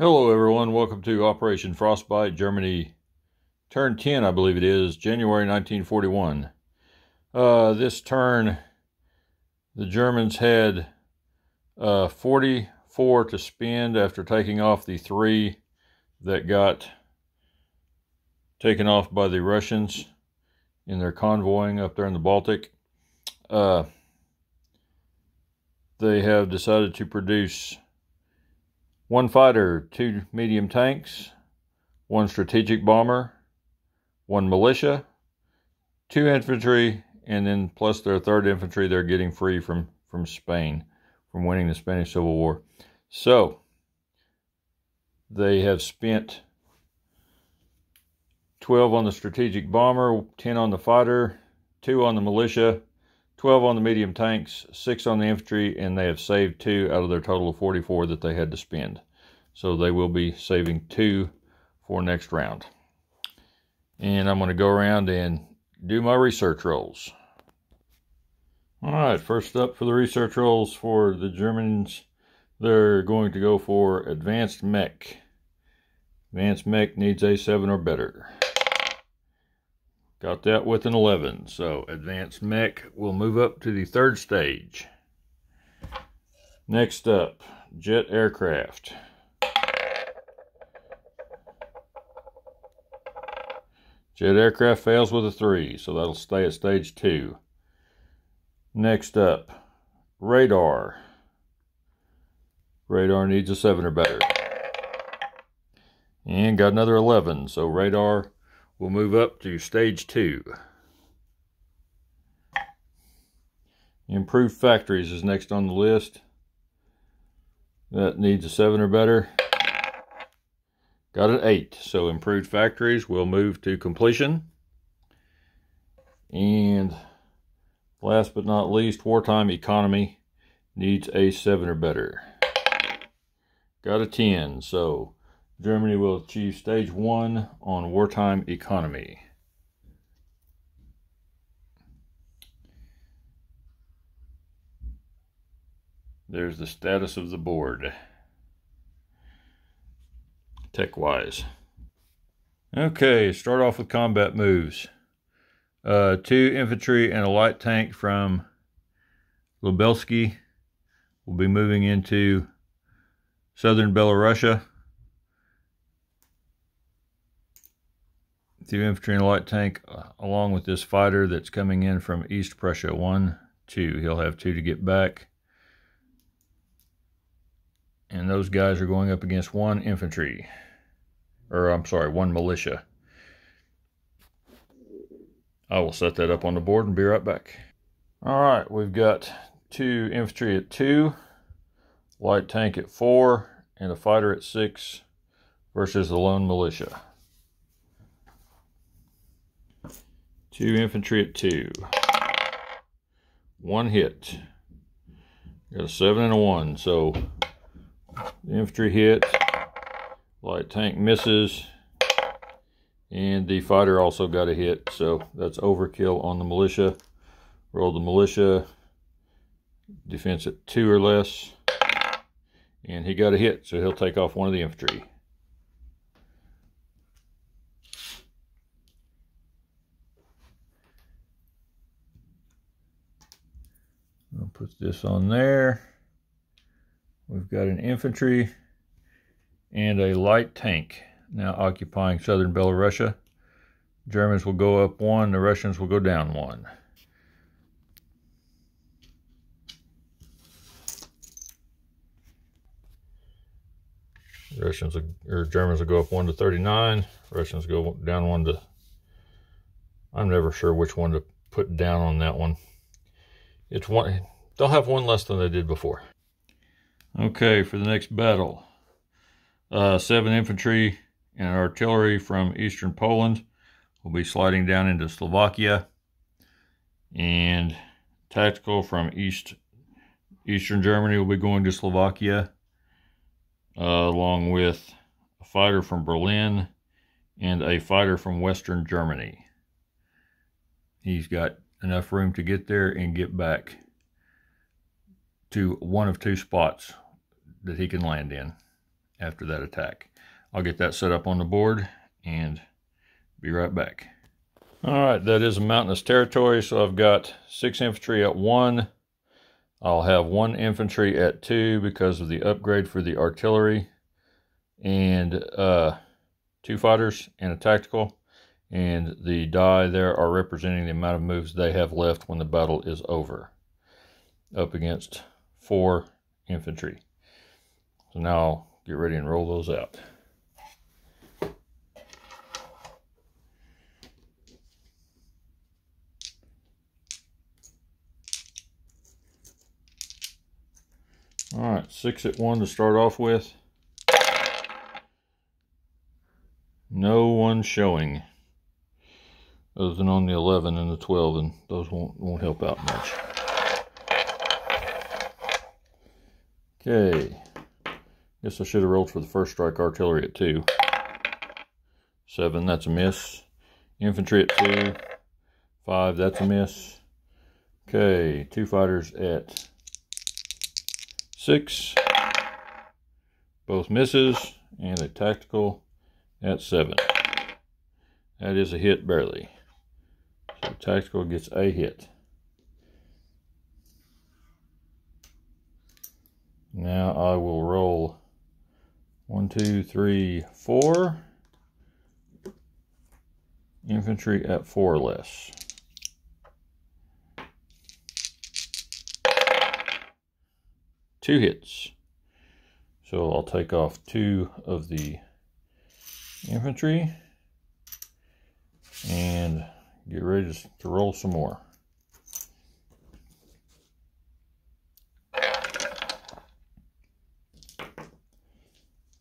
Hello, everyone. Welcome to Operation Frostbite, Germany, turn 10, I believe it is, January 1941. Uh, this turn, the Germans had uh, 44 to spend after taking off the three that got taken off by the Russians in their convoying up there in the Baltic. Uh, they have decided to produce one fighter, two medium tanks, one strategic bomber, one militia, two infantry, and then plus their third infantry they're getting free from, from Spain, from winning the Spanish Civil War. So, they have spent 12 on the strategic bomber, 10 on the fighter, 2 on the militia, 12 on the medium tanks, 6 on the infantry, and they have saved 2 out of their total of 44 that they had to spend. So they will be saving 2 for next round. And I'm going to go around and do my research rolls. All right, first up for the research rolls for the Germans, they're going to go for advanced mech. Advanced mech needs a 7 or better. Got that with an 11. So advanced mech will move up to the third stage. Next up, jet aircraft. Jet aircraft fails with a 3, so that'll stay at stage 2. Next up, radar. Radar needs a 7 or better. And got another 11, so radar We'll move up to stage two. Improved factories is next on the list. That needs a seven or better. Got an eight. So improved factories will move to completion. And last but not least, wartime economy needs a seven or better. Got a 10. So Germany will achieve stage one on wartime economy. There's the status of the board, tech-wise. Okay, start off with combat moves. Uh, two infantry and a light tank from Lubelski will be moving into southern Belarusia. Two infantry and light tank uh, along with this fighter that's coming in from East Prussia. One, two. He'll have two to get back. And those guys are going up against one infantry. Or, I'm sorry, one militia. I will set that up on the board and be right back. All right, we've got two infantry at two, light tank at four, and a fighter at six versus the lone militia. Two infantry at two. One hit. Got a seven and a one. So the infantry hit. Light tank misses. And the fighter also got a hit. So that's overkill on the militia. Roll the militia. Defense at two or less. And he got a hit. So he'll take off one of the infantry. I'll put this on there. We've got an infantry and a light tank now occupying southern Belarusia. Germans will go up one, the Russians will go down one. Russians or Germans will go up one to 39. Russians go down one to. I'm never sure which one to put down on that one. It's one, they'll have one less than they did before. Okay, for the next battle, uh, seven infantry and artillery from eastern Poland will be sliding down into Slovakia, and tactical from east eastern Germany will be going to Slovakia, uh, along with a fighter from Berlin and a fighter from western Germany. He's got enough room to get there and get back to one of two spots that he can land in after that attack. I'll get that set up on the board and be right back. All right, that is a mountainous territory, so I've got six infantry at one. I'll have one infantry at two because of the upgrade for the artillery and uh, two fighters and a tactical. And the die there are representing the amount of moves they have left when the battle is over. Up against four infantry. So now I'll get ready and roll those out. All right, six at one to start off with. No one showing other than on the 11 and the 12, and those won't, won't help out much. Okay. Guess I should have rolled for the first strike artillery at 2. 7, that's a miss. Infantry at 2. 5, that's a miss. Okay, two fighters at six, both misses, and a tactical at seven. That is a hit barely. Tactical gets a hit. Now I will roll one, two, three, four. Infantry at four less. two hits. So I'll take off two of the infantry get ready to roll some more.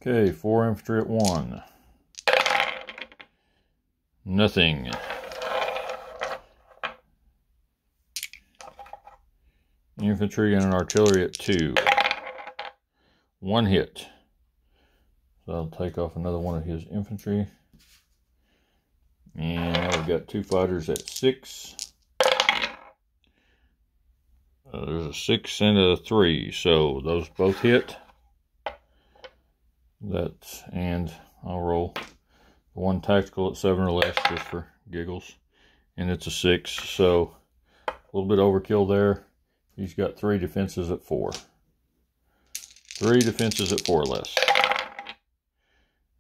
Okay, four infantry at one. Nothing. Infantry and an artillery at two one hit. So I'll take off another one of his infantry. And we've got two fighters at six. Uh, there's a six and a three, so those both hit. That's, and I'll roll one tactical at seven or less just for giggles, and it's a six, so a little bit overkill there. He's got three defenses at four. Three defenses at four less.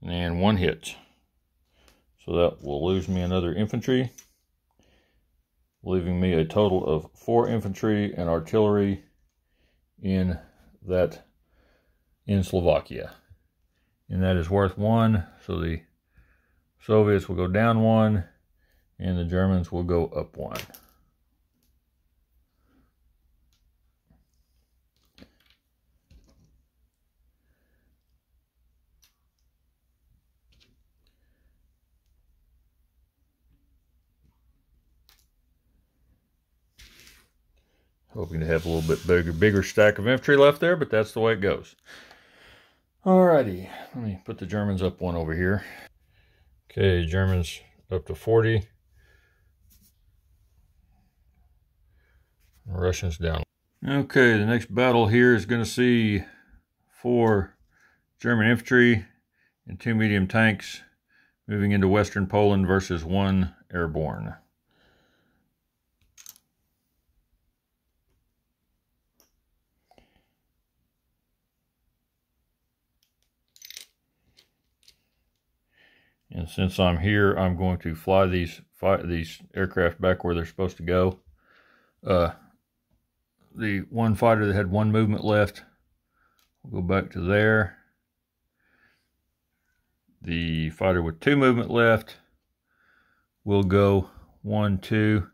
And one hit. So that will lose me another infantry, leaving me a total of four infantry and artillery in that in Slovakia. And that is worth one. So the Soviets will go down one and the Germans will go up one. Hoping to have a little bit bigger, bigger stack of infantry left there, but that's the way it goes. Alrighty, let me put the Germans up one over here. Okay, Germans up to 40. Russians down. Okay, the next battle here is going to see four German infantry and two medium tanks moving into western Poland versus one airborne. And since I'm here, I'm going to fly these fly these aircraft back where they're supposed to go. Uh, the one fighter that had one movement left will go back to there. The fighter with two movement left will go one, two,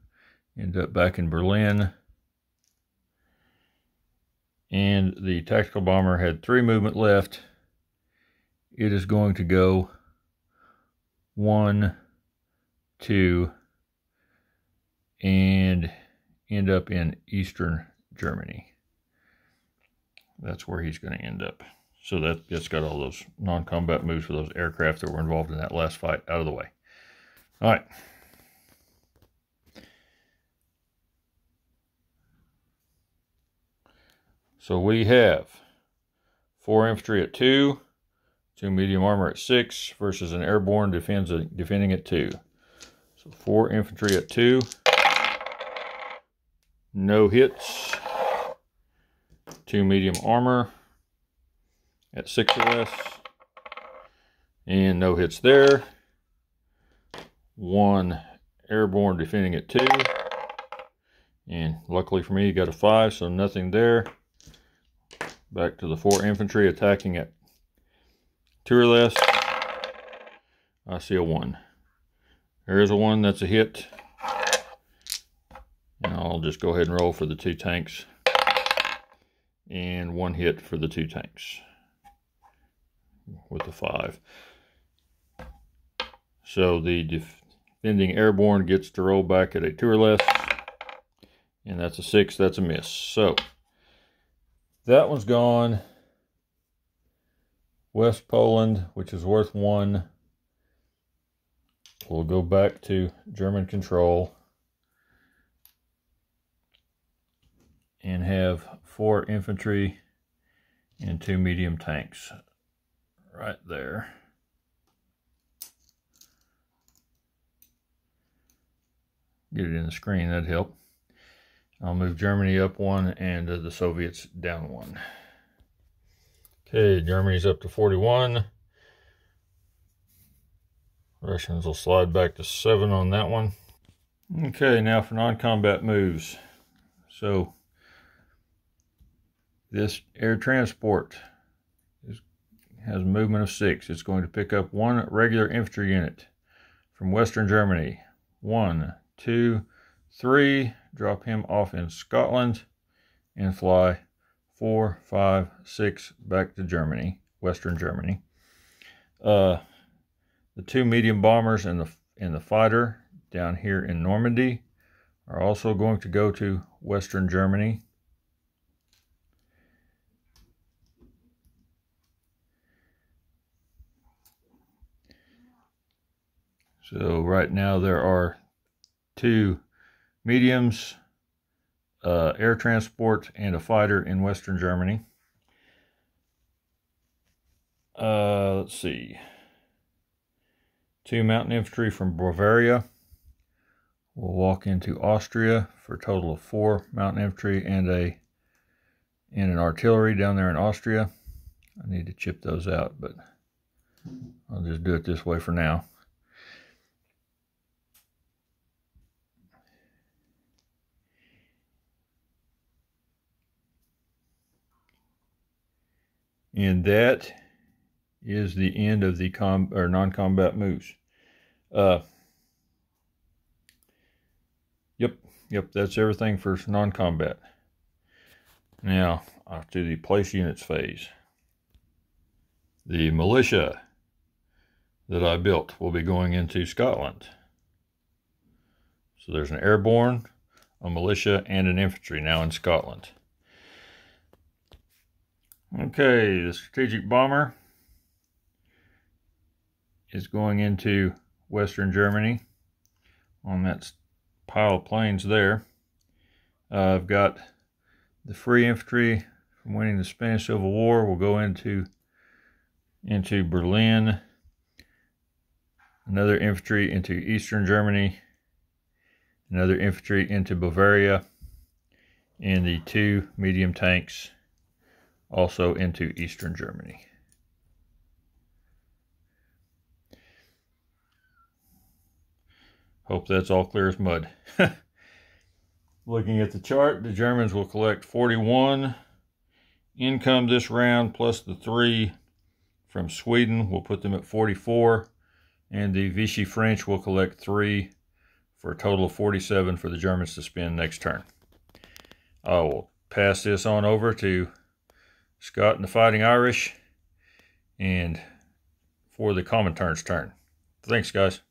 end up back in Berlin. And the tactical bomber had three movement left. It is going to go one, two, and end up in eastern Germany. That's where he's going to end up. So that, that's got all those non-combat moves for those aircraft that were involved in that last fight out of the way. All right. So we have four infantry at two, two medium armor at six versus an airborne defends a, defending at two. So four infantry at two. No hits. Two medium armor at six or less. And no hits there. One airborne defending at two. And luckily for me, you got a five, so nothing there. Back to the four infantry attacking at two or less. I see a one. There is a one that's a hit. And I'll just go ahead and roll for the two tanks. And one hit for the two tanks with the five. So the defending airborne gets to roll back at a two or less. And that's a six, that's a miss. So that one's gone. West Poland, which is worth one. We'll go back to German control. And have four infantry and two medium tanks right there. Get it in the screen, that'd help. I'll move Germany up one and uh, the Soviets down one. Okay, Germany's up to 41. Russians will slide back to 7 on that one. Okay, now for non-combat moves. So, this air transport is, has a movement of 6. It's going to pick up one regular infantry unit from Western Germany. One, two, three, drop him off in Scotland, and fly four, five, six back to Germany, Western Germany. Uh, the two medium bombers and the and the fighter down here in Normandy are also going to go to Western Germany. So right now there are two mediums, uh, air transport, and a fighter in Western Germany. Uh, let's see. Two mountain infantry from Bavaria. We'll walk into Austria for a total of four mountain infantry and a and an artillery down there in Austria. I need to chip those out, but I'll just do it this way for now. And that is the end of the com or non-combat moves. Uh, yep, yep, that's everything for non-combat. Now, to the place units phase. The militia that I built will be going into Scotland. So there's an airborne, a militia, and an infantry now in Scotland. Okay, the strategic bomber is going into Western Germany on that pile of planes there. Uh, I've got the free infantry from winning the Spanish Civil War will go into into Berlin. Another infantry into Eastern Germany. Another infantry into Bavaria. And the two medium tanks also into eastern Germany. Hope that's all clear as mud. Looking at the chart, the Germans will collect 41 income this round, plus the three from Sweden. We'll put them at 44. And the Vichy French will collect three for a total of 47 for the Germans to spend next turn. I will pass this on over to Scott and the Fighting Irish, and for the Comintern's turn. Thanks, guys.